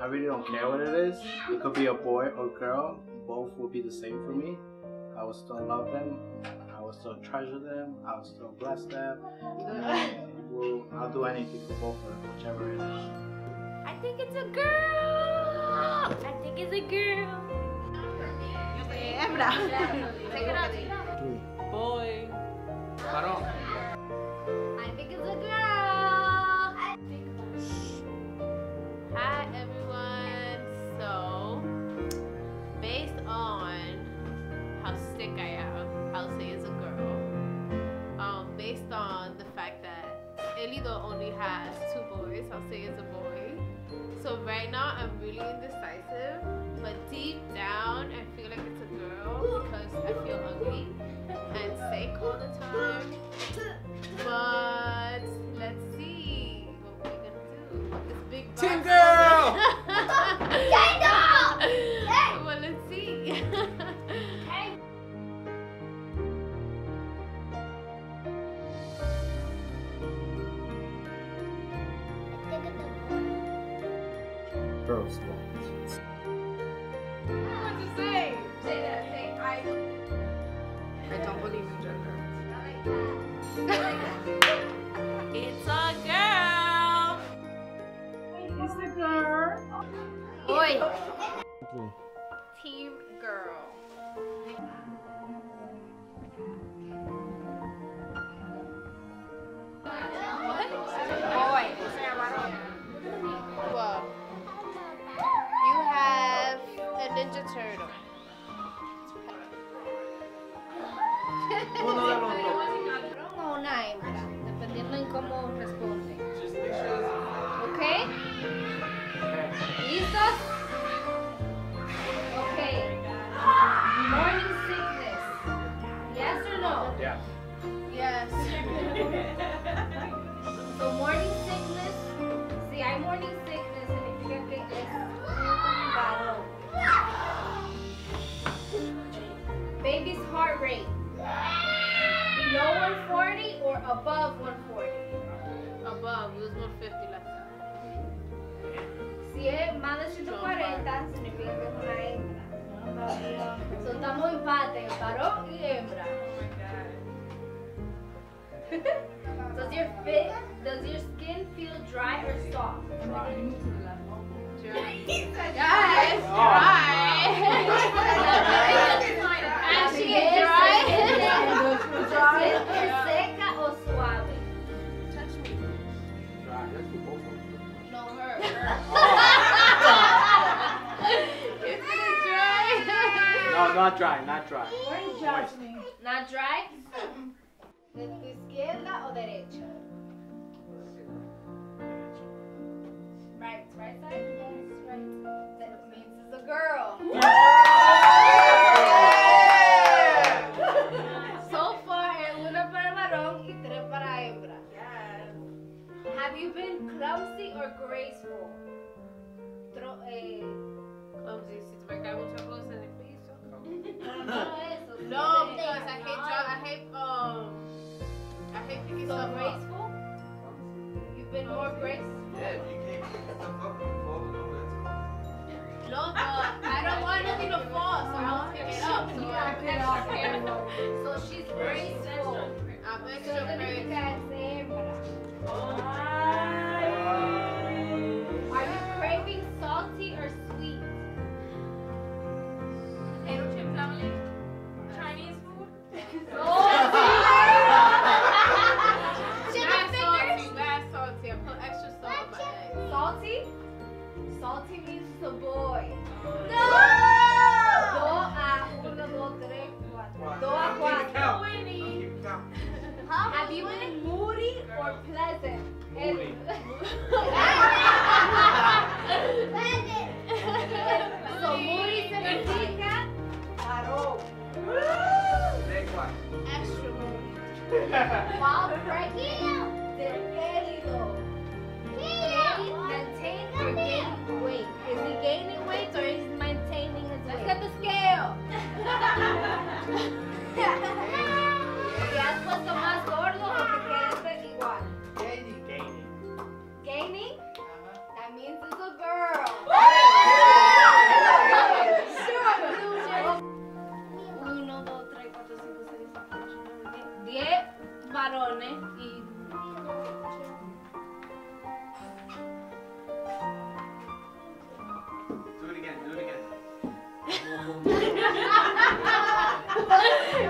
I really don't care what it is. It could be a boy or girl. Both will be the same for me. I will still love them. I will still treasure them. I will still bless them. Well, I'll do anything for both of them, whichever it is. I think it's a girl. I think it's a girl. Hembra. Take it out. Take it out. Boy. Varón. Has two boys, I'll say it's a boy. So right now I'm really indecisive, but deep down Girls. what to say? Say that. Say I. I don't believe in gender. It's a girl. It's a girl. Boy. Uno de los dos. o una hembra, dependiendo en cómo responde. Above 140? Above, it was 150 last time. Si es más de 140, significa que es una hembra. So, estamos en empate, varón y hembra. Oh does your fit, does your skin feel dry or soft? Dry. No, her. Is it dry? No, not dry, not dry. Moist. Not dry? ¿De tu izquierda o derecha? You been clumsy or graceful? Tro eh, Clumsy, si te me cae mucha cosa en el piso. no eso. sí, No, de- because I hate dro- I hate um I hate picking So stuff up. graceful? You've been more graceful? No, but I don't Salty? Salty means the boy. No! Do a uno, dos, tres, cuatro. Do a cuatro. Have you been moody or pleasant? Moody. so moody significa varón. Extra moody. While pregnant, ¿Te has puesto más gordo o te quedaste igual? Katie. Katie. Katie? That means a girl. Uno, dos, tres, cuatro, cinco, seis, siete, ocho, nueve, diez varones yeah.